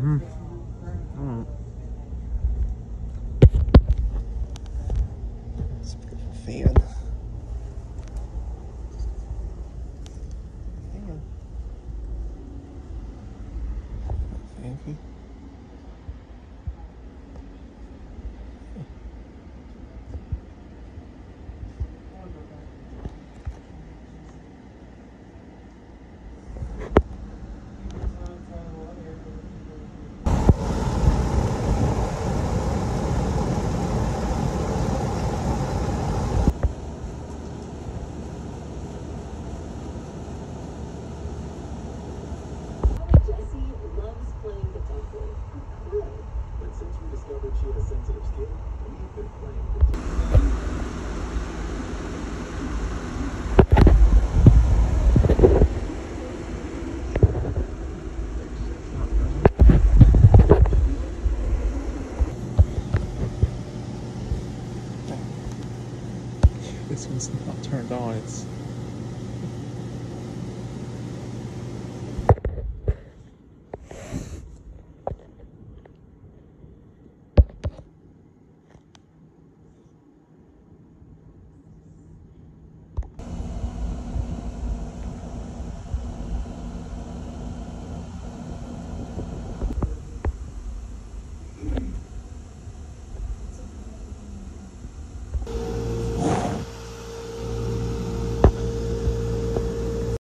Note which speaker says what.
Speaker 1: Mm-hmm.
Speaker 2: this one's not turned on, it's